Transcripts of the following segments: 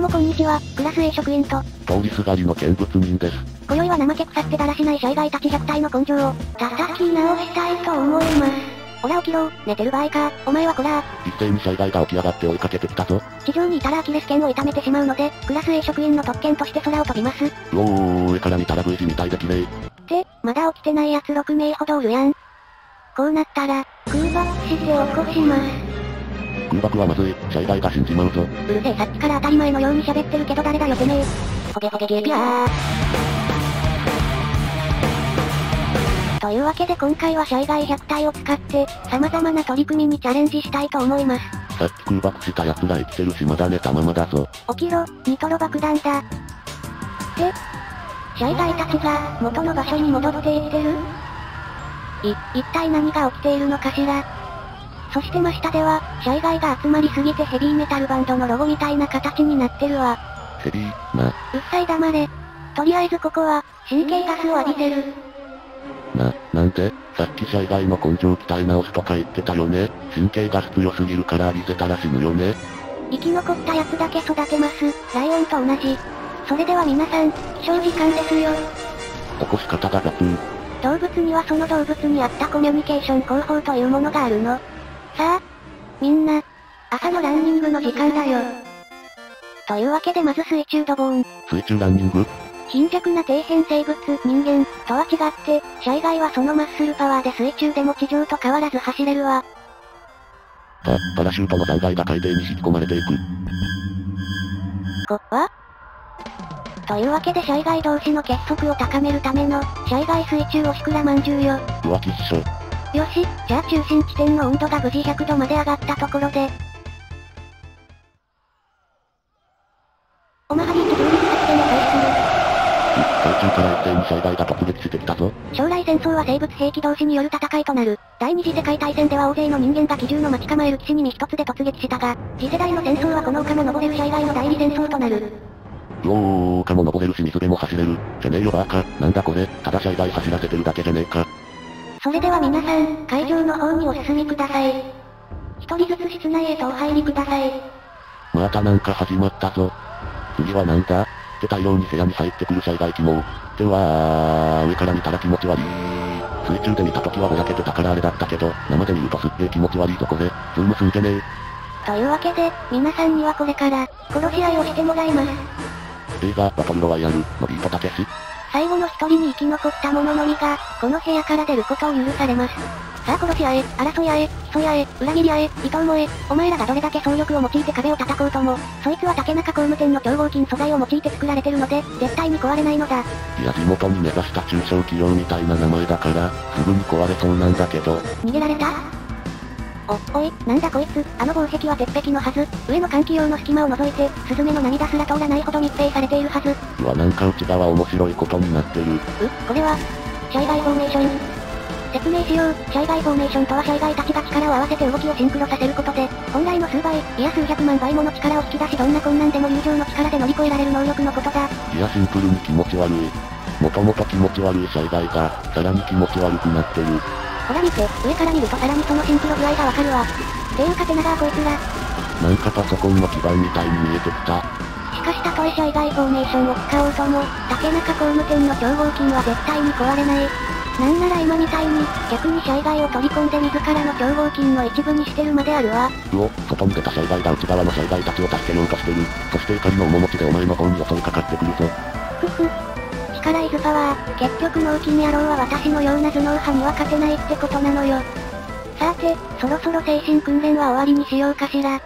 うもこんにちは、クラス A 職員と、通りすがりの見物人です。今宵は怠け腐ってだらしないシャイガイたち100体の根性を、叩き直したいと思います。オラ起きろ、寝てる場合か、お前はこら、一斉にシャイガイが起き上がって追いかけてきたぞ。地上にいたらアキレス腱を痛めてしまうので、クラス A 職員の特権として空を飛びます。っうおー、上から見たら V 字みたいで綺麗。て、まだ起きてない奴6名ほどおるやん。こうなったら、空爆して起こします。空爆はまずい、シャイガイが死んじまうぞ。うるせえさっきから当たり前のように喋ってるけど誰だよてめえ。ほげほげゲーピアー。というわけで今回はシャイガイ100体を使って、様々な取り組みにチャレンジしたいと思います。さっき空爆した奴ら生きてるしまだ寝たままだぞ。起きろ、ニトロ爆弾だ。で、シャイガイたちが元の場所に戻っていってる？い、一体何が起きているのかしら？そして真下では、シャイガイが集まりすぎてヘビーメタルバンドのロゴみたいな形になってるわ。ヘビー、な、うっさい黙れ。とりあえずここは、神経ガスを浴びせる。な、なんでさっきシャイガイの根性鍛え直すとか言ってたよね。神経ガス強すぎるから浴びせたら死ぬよね。生き残ったやつだけ育てます。ライオンと同じ。それでは皆さん、起床時間ですよ。起こし方が雑。動物にはその動物に合ったコミュニケーション方法というものがあるの。さあ、みんな、朝のランニングの時間だよ。というわけでまず水中ドボーン。水中ランニング？貧弱な底辺生物、人間、とは違って、シャイガイはそのマッスルパワーで水中でも地上と変わらず走れるわ。パ、パラシュートの残骸が海底に引き込まれていく。こ、はというわけでシャイガイ同士の結束を高めるための、シャイガイ水中おしくらまんじゅうよ。浮気っしょ。よし、じゃあ中心地点の温度が無事100度まで上がったところで。オマハリー地上陸作戦を開始する。海中から一斉にシャイガイが突撃してきたぞ。将来戦争は生物兵器同士による戦いとなる。第二次世界大戦では大勢の人間が機銃の待ち構える基地に身一つで突撃したが、次世代の戦争はこの丘も登れるシャイガイの代理戦争となる。うおー、壁も登れるし水辺も走れる。じゃねえよバーカ。なんだこれ、ただシャイガイ走らせてるだけじゃねえか。それでは皆さん、会場の方にお進みください。一人ずつ室内へとお入りください。またなんか始まったぞ。次はなんだ？って大量に部屋に入ってくるシャイガイキモ。っては上から見たら気持ち悪い。水中で見た時はぼやけてたからあれだったけど、生で見るとすっげえ気持ち悪いぞこれ。ズームすんじゃねえ。というわけで、皆さんにはこれから、殺し合いをしてもらいます。映画、バトルロワイヤル、のビートたけし。最後の一人に生き残った者のみが、この部屋から出ることを許されます。さあ殺し合え、争い合え、競い合え、裏切り合え、伊藤萌え、お前らがどれだけ総力を用いて壁を叩こうとも、そいつは竹中工務店の超合金素材を用いて作られてるので、絶対に壊れないのだ。いや地元に根ざした中小企業みたいな名前だから、すぐに壊れそうなんだけど。逃げられた？お、おい、なんだこいつ、あの防壁は鉄壁のはず、上の換気用の隙間を除いて、スズメの涙すら通らないほど密閉されているはず。うわなんか内側面白いことになってる。う、これは、シャイガイフォーメーション。説明しよう、シャイガイフォーメーションとはシャイガイたちが力を合わせて動きをシンクロさせることで、本来の数倍、いや数百万倍もの力を引き出しどんな困難でも友情の力で乗り越えられる能力のことだ。いやシンプルに気持ち悪い。もともと気持ち悪いシャイガイが、さらに気持ち悪くなってる。ほら見て、上から見るとさらにそのシンクロ具合がわかるわ。ていうかてながこいつら。なんかパソコンの基板みたいに見えてきた。しかしたとえシャイガイフォーメーションを使おうとも、竹中工務店の超合金は絶対に壊れない。なんなら今みたいに、逆にシャイガイを取り込んで自らの超合金の一部にしてるまであるわ。うお、外に出たシャイガイが内側のシャイガイたちを助けようとしてる。そして怒りの面持ちでお前の方に襲いかかってくるぞ。パワー、結局脳筋野郎は私のような頭脳派には勝てないってことなのよ。さて、そろそろ精神訓練は終わりにしようかしら。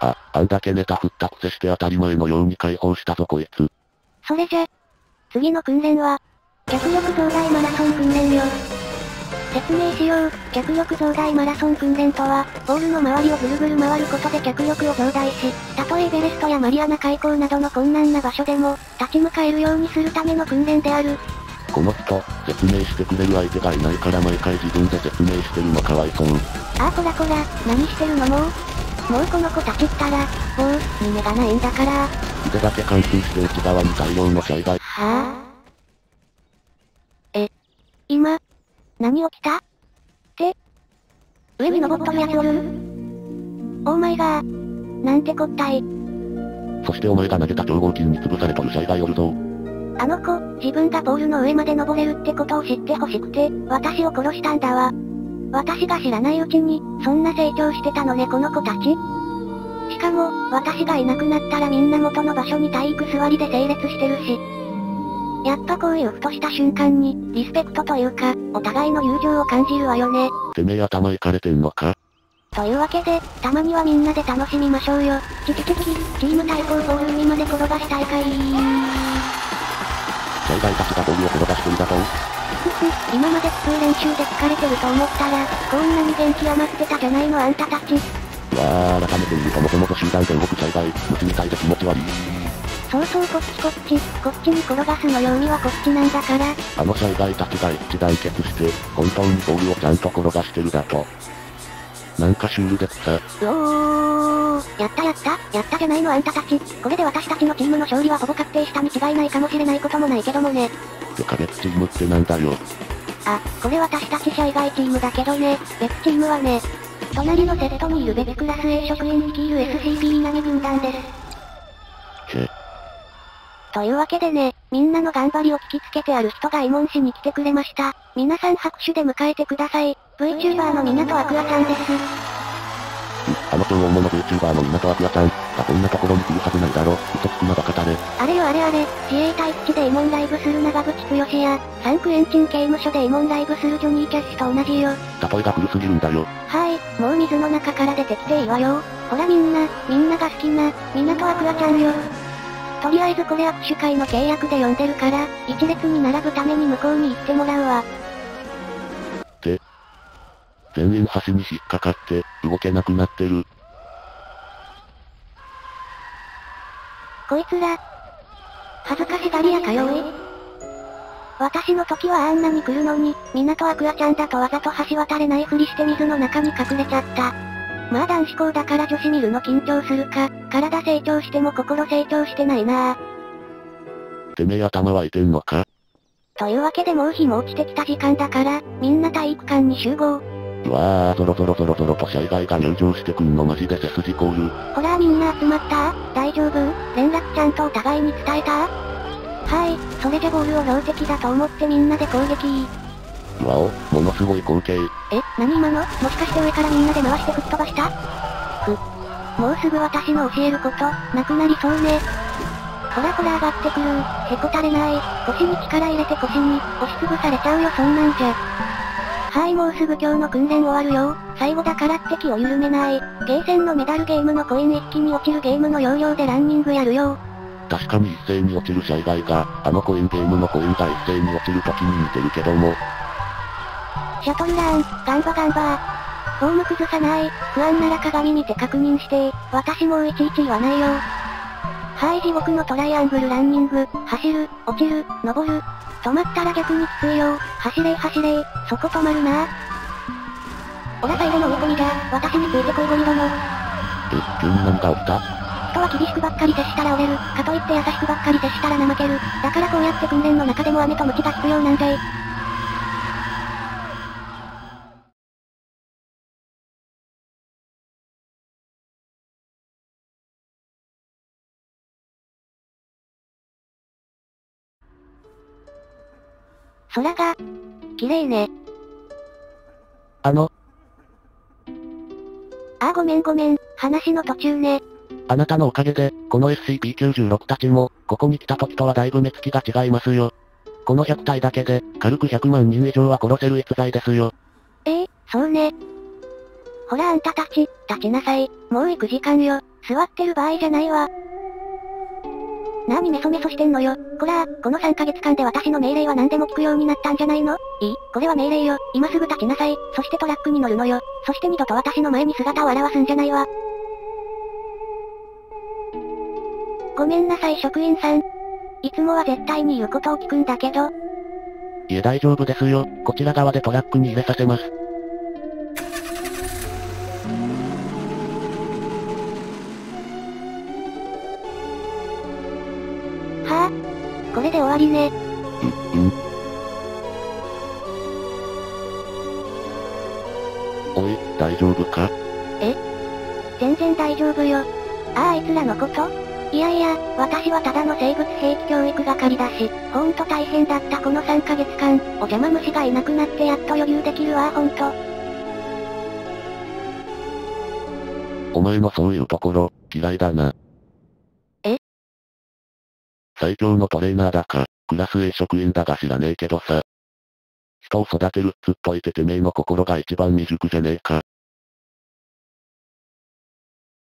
あ、あんだけネタ振ったくせして当たり前のように解放したぞこいつ。それじゃ、次の訓練は、脚力増大マラソン訓練よ。説明しよう。脚力増大マラソン訓練とは、ボールの周りをぐるぐる回ることで脚力を増大し、たとえエベレストやマリアナ海溝などの困難な場所でも、立ち向かえるようにするための訓練である。この人、説明してくれる相手がいないから毎回自分で説明してるのかわいそう。あーこらこら、何してるのもうもうこの子たちったら、もう、胸がないんだから。腕だけ貫通して内側に大量のシャイガイ。はぁ、え、今、何起きた？って、上に登っとるやつおるオーマイガー、なんてこったい？そしてお前が投げた超合金に潰されとるシャイがおるぞ。あの子、自分がポールの上まで登れるってことを知ってほしくて、私を殺したんだわ。私が知らないうちに、そんな成長してたのねこの子たち。しかも、私がいなくなったらみんな元の場所に体育座りで整列してるし。やっぱこういうふとした瞬間に、リスペクトというか、お互いの友情を感じるわよね。てめえ頭いかれてんのか？というわけで、たまにはみんなで楽しみましょうよ。チキチキチーム対抗ボール海まで転がし大会。シャイガイたちがボールを転がしてるだと今まで普通練習で疲れてると思ったら、こんなに元気余ってたじゃないのあんたたち。うわー改めて言うともともと集団で動くシャイガイ、虫みたいで気持ち悪い。そうそうこっちこっち、こっちに転がすのよ海はこっちなんだから。あのシャイガイたちが一致団結して、本当にボールをちゃんと転がしてるだと。なんかシュールで草。うおー、やったやった、やったじゃないのあんたたち。これで私たちのチームの勝利はほぼ確定したに違いないかもしれないこともないけどもね。てか別チームってなんだよ。あ、これ私たち社以外チームだけどね、別チームはね、隣のセットにいるベビクラス A 職員率いる SCP 稲見軍団です。へ。というわけでね、みんなの頑張りを聞きつけてある人が慰問しに来てくれました。皆さん拍手で迎えてください。VTuber の港アクアさんです。あの超大物 VTuber の港アクアさん、がこんなところに来るはずないだろ。嘘つくなバカタレ。あれよあれあれ、自衛隊基地で慰問ライブする長渕剛や、サンクエンチン刑務所で慰問ライブするジョニーキャッシュと同じよ。例えが古すぎるんだよ。はい、もう水の中から出てきていいわよ。ほらみんな、みんなが好きな、港アクアちゃんよ。とりあえずこれ握手会の契約で呼んでるから、一列に並ぶために向こうに行ってもらうわ。で、全員端に引っかかって、動けなくなってる。こいつら、恥ずかしがり屋かよい。私の時はあんなに来るのに、港アクアちゃんだとわざと橋渡れないふりして水の中に隠れちゃった。まあ男子校だから女子見るの緊張するか、体成長しても心成長してないなぁ。てめえ頭湧いてんのか？というわけでもう日も落ちてきた時間だから、みんな体育館に集合。うわー、ゾロゾロゾロゾロとシャイガイが入場してくんのマジで背筋凍る。ほらみんな集まった大丈夫連絡ちゃんとお互いに伝えたはい、それじゃボールを標的だと思ってみんなで攻撃うわお、ものすごい光景。え、何今のもしかして上からみんなで回して吹っ飛ばしたふ。もうすぐ私の教えること、なくなりそうね。ほらほら上がってくるへこたれない。腰に力入れて腰に、押しつぶされちゃうよそんなんじゃ。はいもうすぐ今日の訓練終わるよ。最後だからって気を緩めない。ゲーセンのメダルゲームのコイン一気に落ちるゲームの要領でランニングやるよ。確かに一斉に落ちるシャイガイが、あのコインゲームのコインが一斉に落ちる時に似てるけども、シャトルラン、ガンバガンバフォーム崩さない。不安なら鏡見て確認して、私もういちいち言わないよ。はい地獄のトライアングルランニング、走る、落ちる、登る。止まったら逆にきついよ。走れ走れそこ止まるな。おら最後の追い込みじゃ、私についてこいゴリ殿。え、急に何が起きた人は厳しくばっかり接したら折れる。かといって優しくばっかり接したら怠ける。だからこうやって訓練の中でも飴と鞭が必要なんじゃい。空が、綺麗ね。あの、あーごめんごめん、話の途中ね。あなたのおかげで、この SCP-96 たちも、ここに来た時とはだいぶ目つきが違いますよ。この100体だけで、軽く100万人以上は殺せる逸材ですよ。ええそうね。ほらあんたたち、立ちなさい。もう行く時間よ。座ってる場合じゃないわ。なにメソメソしてんのよ。こらこの3ヶ月間で私の命令は何でも聞くようになったんじゃないのいいこれは命令よ。今すぐ立ちなさい。そしてトラックに乗るのよ。そして二度と私の前に姿を現すんじゃないわ。ごめんなさい職員さん。いつもは絶対に言うことを聞くんだけど、いえ大丈夫ですよ。こちら側でトラックに入れさせます。わりね。おい、大丈夫か？全然大丈夫よ。ああ、あいつらのこと？いやいや、私はただの生物兵器教育係だし、ほんと大変だったこの3ヶ月間、お邪魔虫がいなくなってやっと余裕できるわほんと。お前のそういうところ、嫌いだな。え？最強のトレーナーだか、クラス A 職員だが知らねえけどさ。人を育てるっつっといててめえの心が一番未熟じゃねえか。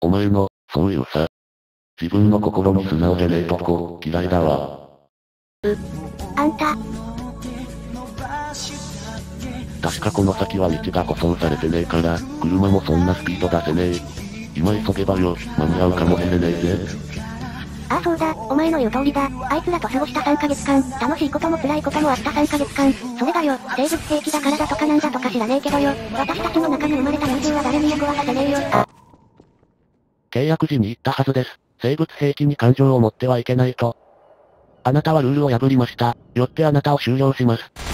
お前の、そういうさ。自分の心に素直じゃねえとこ、嫌いだわ。あんた、確かこの先は道が舗装されてねえから、車もそんなスピード出せねえ。今急げばよ、間に合うかもしれねえぜ。ああそうだ、お前の言う通りだ。あいつらと過ごした3ヶ月間、楽しいことも辛いこともあった3ヶ月間。それがよ、生物兵器だからだとかなんだとか知らねえけどよ。私たちの中に生まれた友情は誰にも壊させねえよ。あ、契約時に言ったはずです。生物兵器に感情を持ってはいけないと。あなたはルールを破りました。よってあなたを収容します。